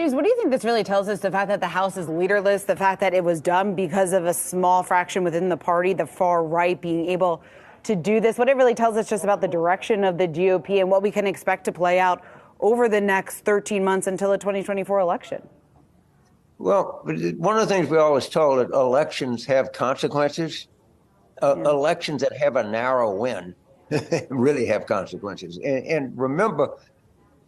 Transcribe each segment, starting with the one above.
James, what do you think this really tells us? The fact that the House is leaderless, the fact that it was done because of a small fraction within the party, the far right being able to do this, what it really tells us just about the direction of the GOP and what we can expect to play out over the next 13 months until the 2024 election? Well, one of the things we always told that elections have consequences. Uh, yeah. Elections that have a narrow win really have consequences. And, and, remember,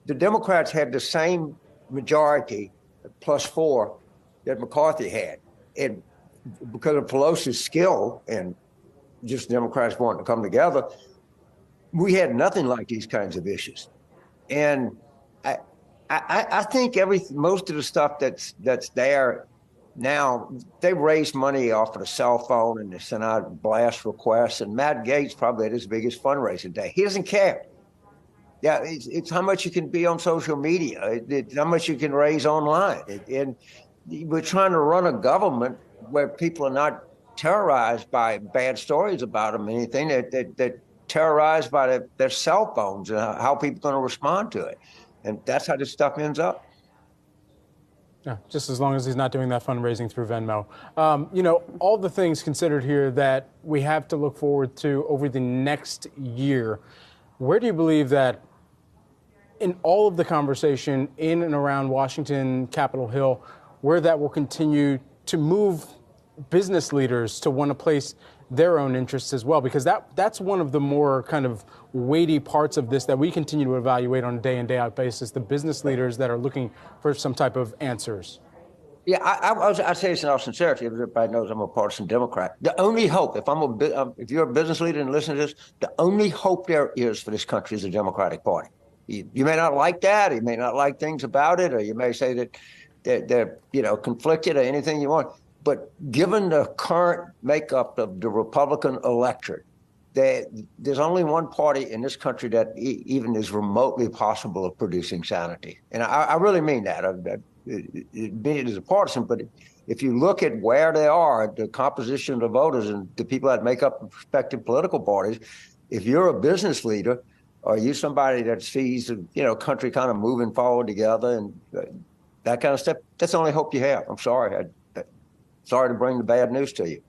the Democrats had the same majority, plus four, that McCarthy had. And because of Pelosi's skill and just Democrats wanting to come together, we had nothing like these kinds of issues. And I, I, I think every most of the stuff that's that's there now they raise money off of the cell phone and they send out blast requests. And Matt Gaetz probably had his biggest fundraising day. He doesn't care. Yeah, it's, it's how much you can be on social media, it, how much you can raise online, and we're trying to run a government where people are not terrorized by bad stories about them, anything that that, that terrorized by the, their cell phones and how people are going to respond to it, and that's how this stuff ends up. Yeah, just as long as he's not doing that fundraising through Venmo. Um, you know, all the things considered here that we have to look forward to over the next year. Where do you believe that in all of the conversation in and around Washington, Capitol Hill, where that will continue to move business leaders to want to place their own interests as well, because that that's one of the more kind of weighty parts of this that we continue to evaluate on a day in day out basis. The business leaders that are looking for some type of answers. Yeah, I, I, I say this in all sincerity. Everybody knows I'm a partisan Democrat. The only hope, if I'm a, um, if you're a business leader and listen to this, the only hope there is for this country is the Democratic Party. You, you may not like that, you may not like things about it, or you may say that they're, they're you know conflicted or anything you want. But given the current makeup of the Republican electorate, there, there's only one party in this country that e- even is remotely possible of producing sanity. And I, I really mean that. I, I, it, it as a partisan, but if you look at where they are, the composition of the voters and the people that make up respective political parties, if you're a business leader, or you somebody that sees you know country kind of moving forward together and uh, that kind of stuff, that's the only hope you have. I'm sorry. I, sorry to bring the bad news to you.